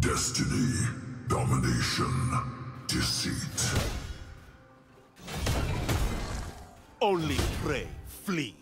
Destiny, domination, deceit. Only pray, flee.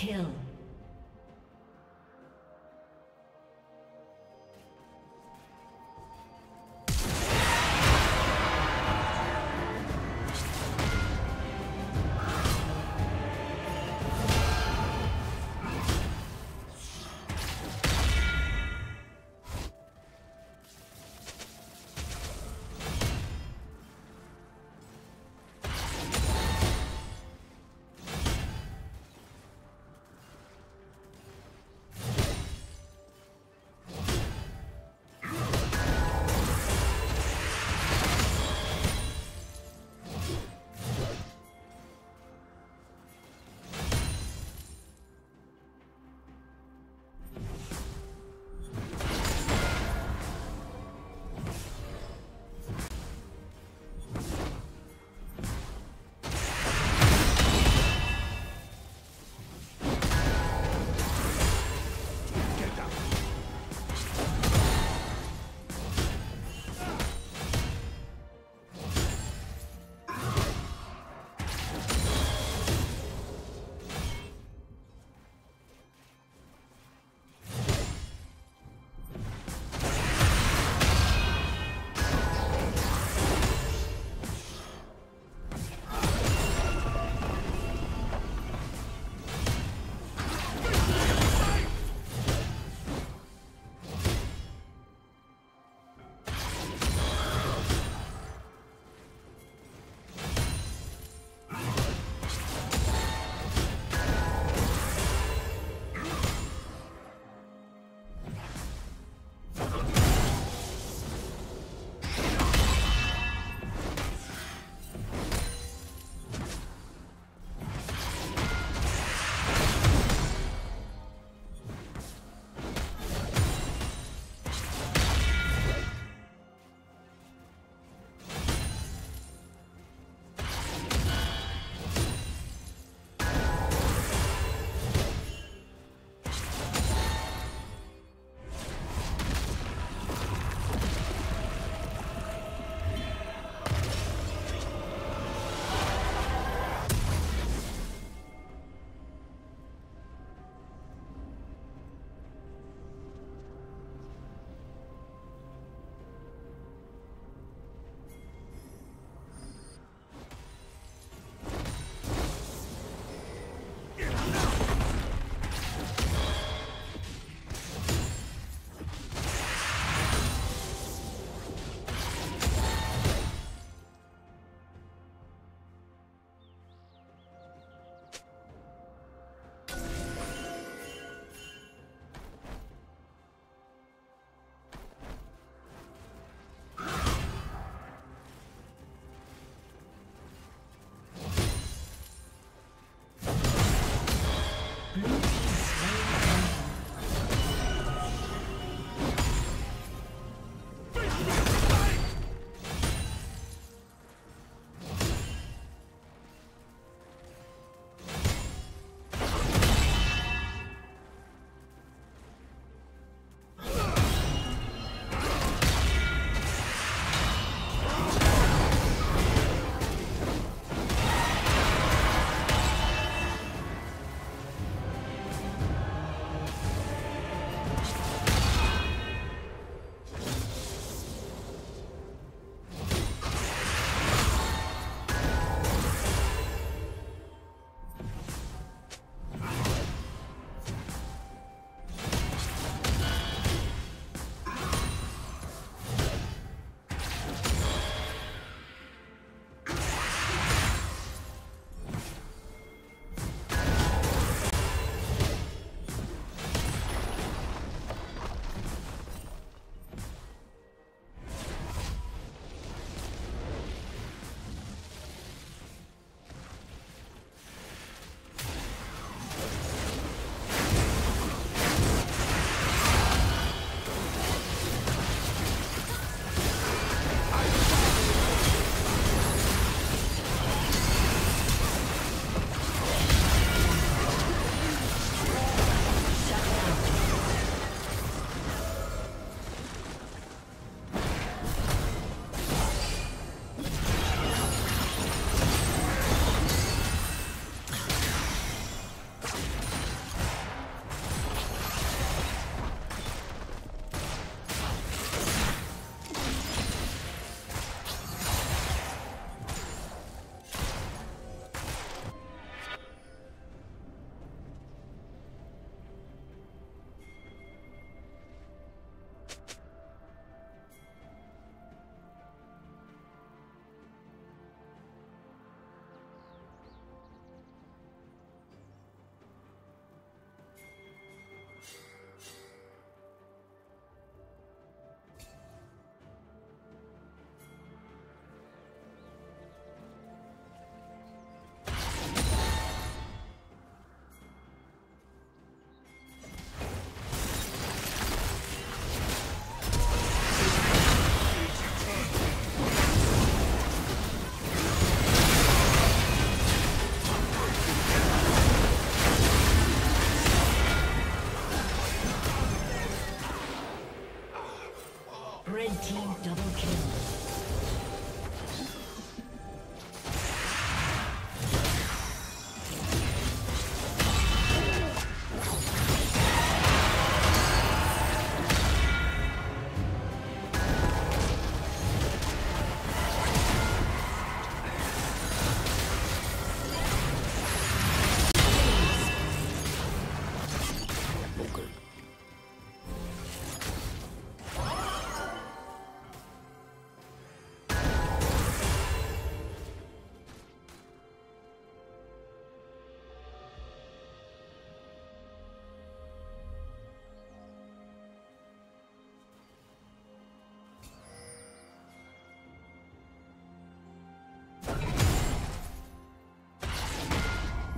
Kill.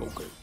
Okay.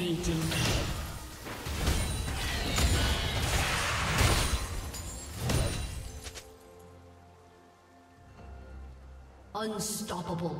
Dominating. Unstoppable.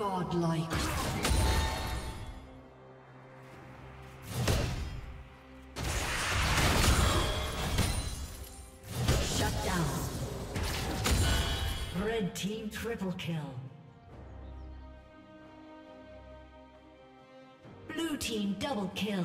Godlike. Shut down. Red team triple kill. Blue team double kill.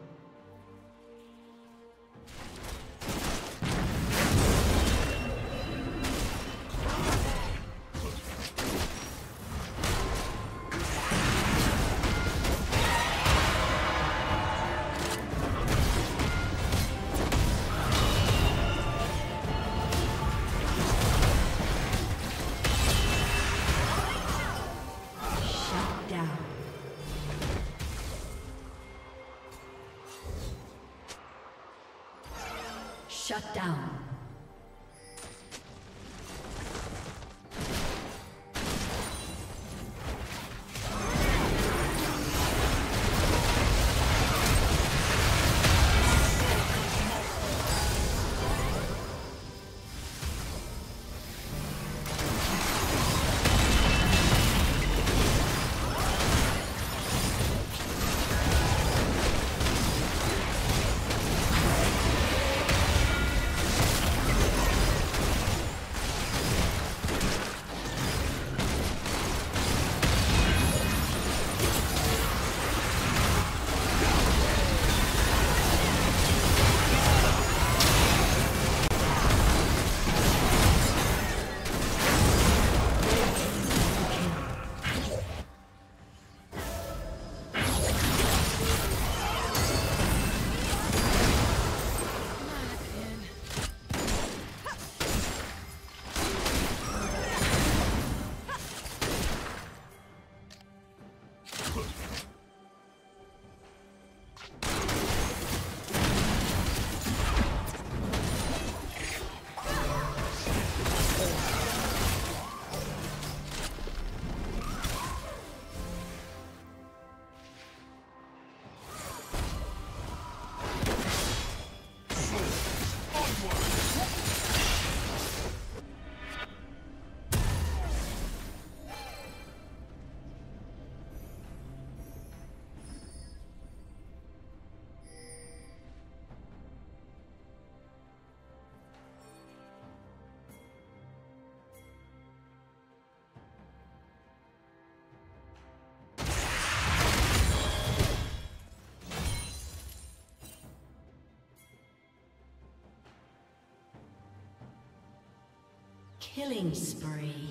Killing spree.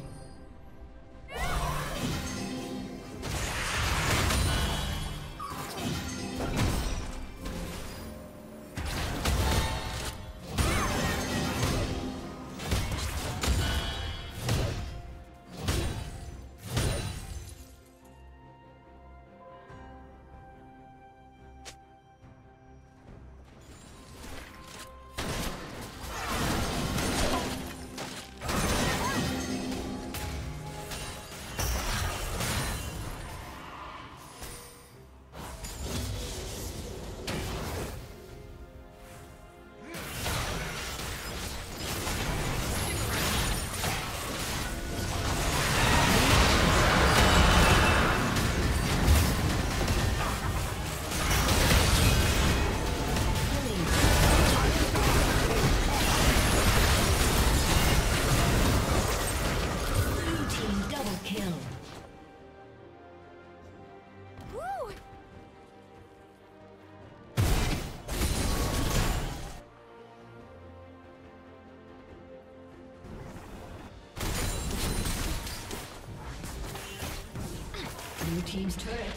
Team's turret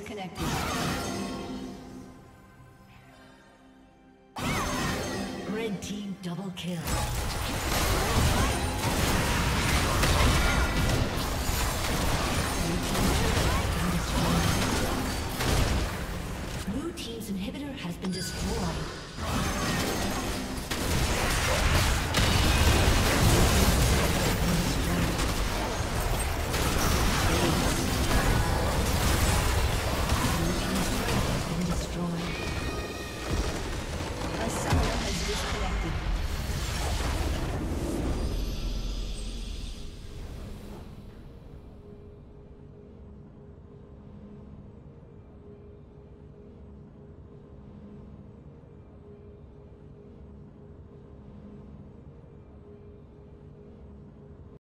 disconnected. Red team double kill.